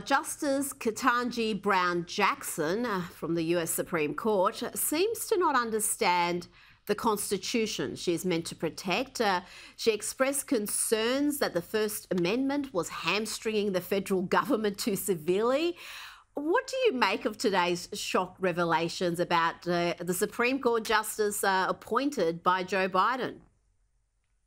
Justice Ketanji Brown Jackson uh, from the US Supreme Court seems to not understand the Constitution she is meant to protect. Uh, she expressed concerns that the First Amendment was hamstringing the federal government too severely. What do you make of today's shock revelations about uh, the Supreme Court justice uh, appointed by Joe Biden?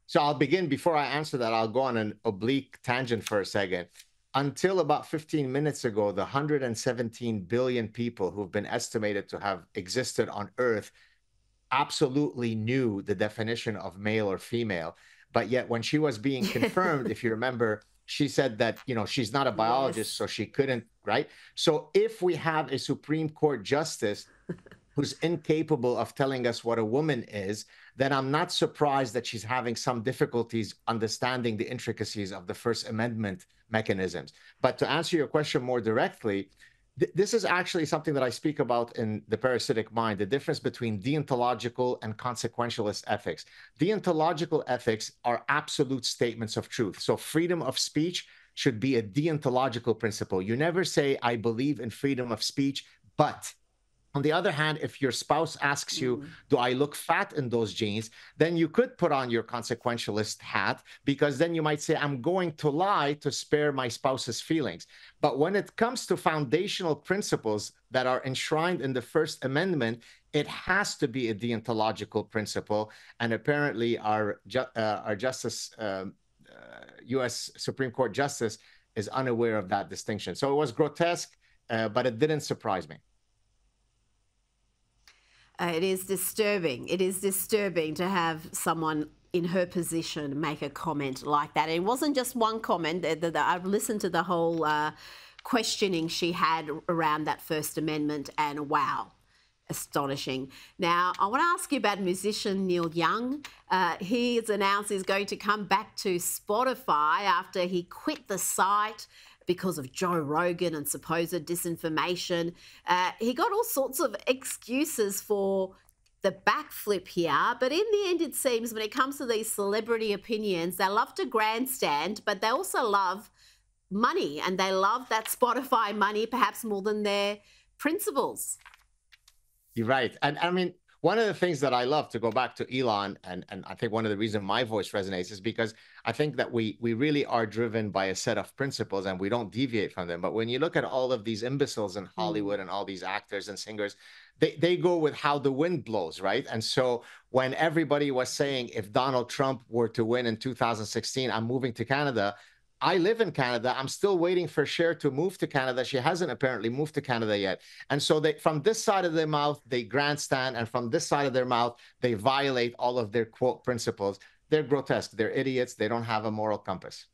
So I'll begin before I answer that. I'll go on an oblique tangent for a second until about 15 minutes ago, the 117 billion people who've been estimated to have existed on Earth absolutely knew the definition of male or female. But yet, when she was being confirmed, if you remember, she said that you know she's not a biologist, yes. so she couldn't. Right. So if we have a Supreme Court justice who's incapable of telling us what a woman is, then I'm not surprised that she's having some difficulties understanding the intricacies of the First Amendment mechanisms. But to answer your question more directly, th- this is actually something that I speak about in the parasitic mind the difference between deontological and consequentialist ethics. Deontological ethics are absolute statements of truth. So, freedom of speech should be a deontological principle. You never say, I believe in freedom of speech, but on the other hand, if your spouse asks you, mm-hmm. Do I look fat in those jeans? then you could put on your consequentialist hat because then you might say, I'm going to lie to spare my spouse's feelings. But when it comes to foundational principles that are enshrined in the First Amendment, it has to be a deontological principle. And apparently, our, ju- uh, our Justice, uh, uh, US Supreme Court Justice, is unaware of that distinction. So it was grotesque, uh, but it didn't surprise me. Uh, it is disturbing. It is disturbing to have someone in her position make a comment like that. And it wasn't just one comment. I've listened to the whole uh, questioning she had around that First Amendment, and wow, astonishing. Now, I want to ask you about musician Neil Young. Uh, he has announced he's going to come back to Spotify after he quit the site because of Joe Rogan and supposed disinformation. Uh, he got all sorts of excuses for the backflip here. But in the end, it seems when it comes to these celebrity opinions, they love to grandstand, but they also love money and they love that Spotify money perhaps more than their principles. You're right. And I mean, one of the things that I love to go back to Elon, and, and I think one of the reasons my voice resonates is because I think that we we really are driven by a set of principles and we don't deviate from them. But when you look at all of these imbeciles in Hollywood mm. and all these actors and singers, they, they go with how the wind blows, right? And so when everybody was saying if Donald Trump were to win in 2016, I'm moving to Canada, I live in Canada. I'm still waiting for Cher to move to Canada. She hasn't apparently moved to Canada yet. And so they from this side of their mouth, they grandstand, and from this side of their mouth, they violate all of their quote principles. They're grotesque. They're idiots. They don't have a moral compass.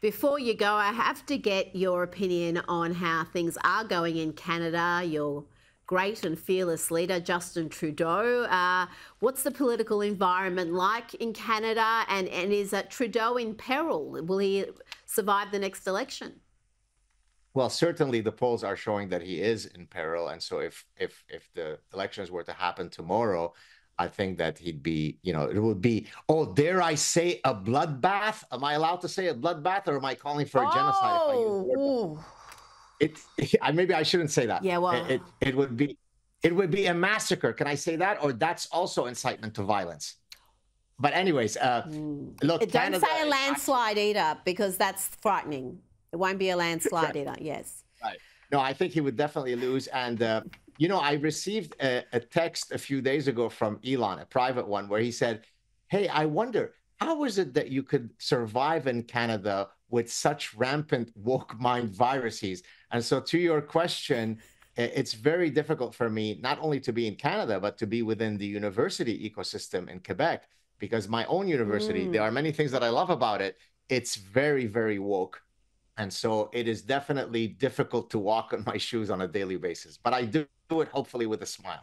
Before you go, I have to get your opinion on how things are going in Canada. Your great and fearless leader, Justin Trudeau. Uh, what's the political environment like in Canada? And, and is uh, Trudeau in peril? Will he survive the next election? Well, certainly the polls are showing that he is in peril, and so if if if the elections were to happen tomorrow, I think that he'd be, you know, it would be, oh, dare I say a bloodbath? Am I allowed to say a bloodbath, or am I calling for a oh, genocide? It, it maybe I shouldn't say that. Yeah, well, it, it, would be it would be a massacre. Can I say that, or that's also incitement to violence? But anyways, uh, mm. look, don't Canada, say a landslide I, either because that's frightening. It won't be a landslide either. Yes. Right. No, I think he would definitely lose. And uh, you know, I received a, a text a few days ago from Elon, a private one, where he said, "Hey, I wonder how is it that you could survive in Canada with such rampant woke mind viruses?" And so, to your question, it's very difficult for me not only to be in Canada, but to be within the university ecosystem in Quebec, because my own university, mm. there are many things that I love about it. It's very, very woke. And so it is definitely difficult to walk on my shoes on a daily basis, but I do it hopefully with a smile.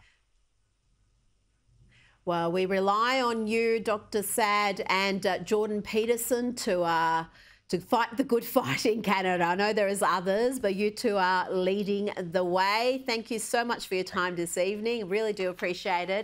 Well, we rely on you, Dr. Saad, and uh, Jordan Peterson to. Uh, to fight the good fight in Canada. I know there is others, but you two are leading the way. Thank you so much for your time this evening. Really do appreciate it.